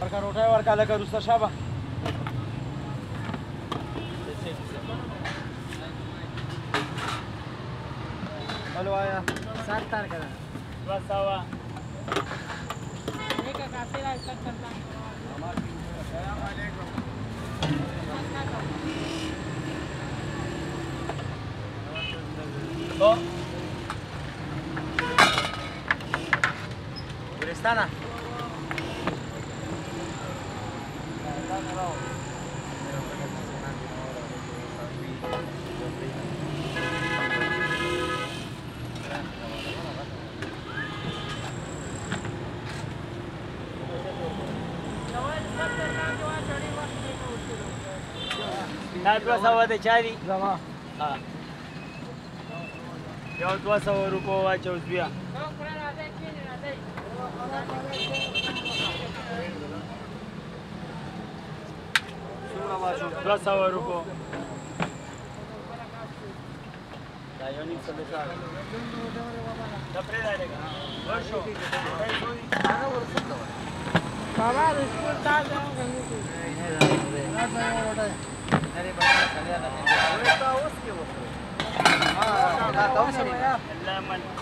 ورکا روټای ورکا لکه Start à? دا دوه سوه د چا دي زما یو دوه سوه روپو واچوس بیا دوه سوه روپو دا یو نیم سل دا پرېږدی بابا رسکول تا دا اوس کې وکړو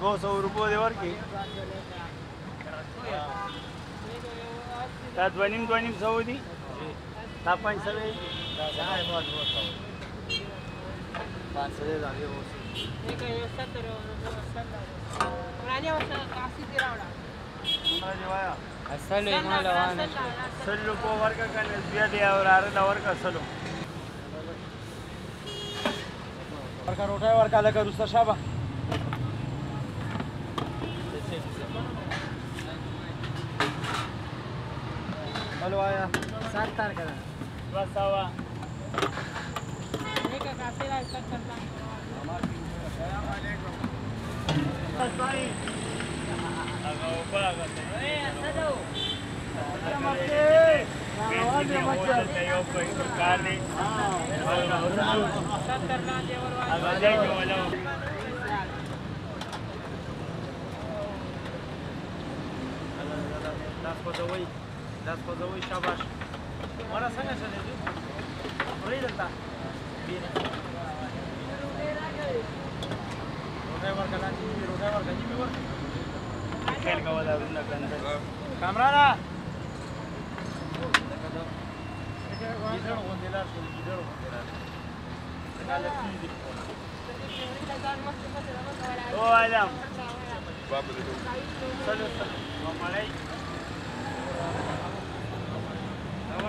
دو سو روپو دې ورکړي دا دوه نیم دوه نیم سو دي دا پنځ سو دي پنځ سو دي دا یو اصل یې نه روان سلو په ورکا کنه بیا دی او راره دا ورکا سلو ورکا روټه ورکا لکه روسه شابه حلو آیا سات تار کړه دوا ساوا یک کافی را تک کرتا السلام علیکم ساری هغه وباغه اے اسدو کالی That's what the way. دست خوځوي شاباش مړه څنګه چلېږي خورې دلته روټۍ ورکړه جیبي روټۍ ورکړه جیبي ورکړه خیل کوه دا روڼه کړنده کامرانه ګیدړ غوندې لار شول ګیدړ غوندې لار حالت دې او ادم بابا دې سلام سلام مړای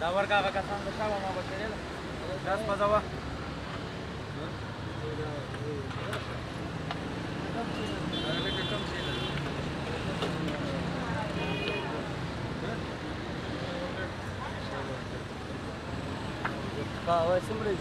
دا ورکه هغه کسان ته شابه ما به کړېل داس مزوه لکه کم شی ده څومره